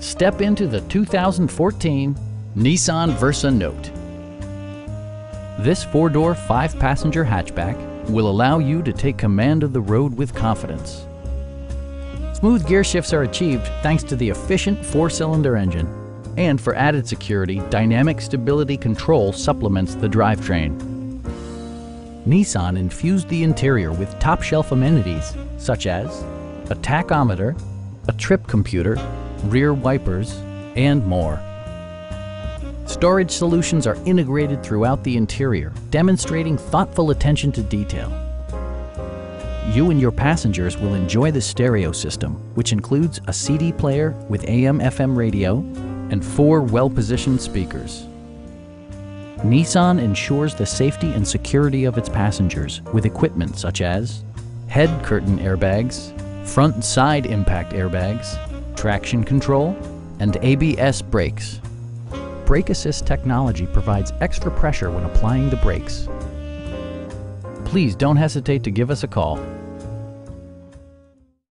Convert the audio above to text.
Step into the 2014 Nissan Versa Note. This four-door, five-passenger hatchback will allow you to take command of the road with confidence. Smooth gear shifts are achieved thanks to the efficient four-cylinder engine. And for added security, Dynamic Stability Control supplements the drivetrain. Nissan infused the interior with top-shelf amenities such as a tachometer, a trip computer, rear wipers, and more. Storage solutions are integrated throughout the interior, demonstrating thoughtful attention to detail. You and your passengers will enjoy the stereo system, which includes a CD player with AM-FM radio and four well-positioned speakers. Nissan ensures the safety and security of its passengers with equipment such as head curtain airbags, front side impact airbags, traction control, and ABS brakes. Brake Assist technology provides extra pressure when applying the brakes. Please don't hesitate to give us a call